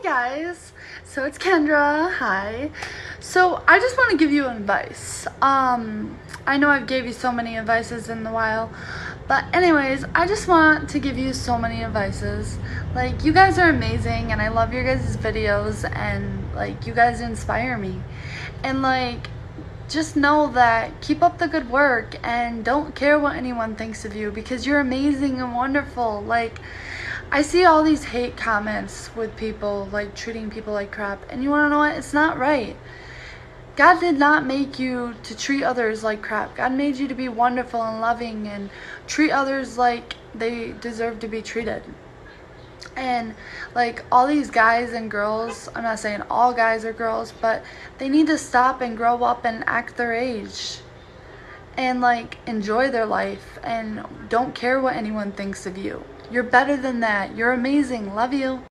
Hi guys, so it's Kendra. Hi. So I just want to give you advice. Um, I know I've gave you so many advices in the while, but anyways, I just want to give you so many advices. Like you guys are amazing, and I love your guys' videos, and like you guys inspire me, and like just know that keep up the good work and don't care what anyone thinks of you because you're amazing and wonderful. Like I see all these hate comments with people like treating people like crap, and you want to know what? It's not right. God did not make you to treat others like crap. God made you to be wonderful and loving and treat others like they deserve to be treated. And like all these guys and girls, I'm not saying all guys or girls, but they need to stop and grow up and act their age and like enjoy their life and don't care what anyone thinks of you. You're better than that. You're amazing. Love you.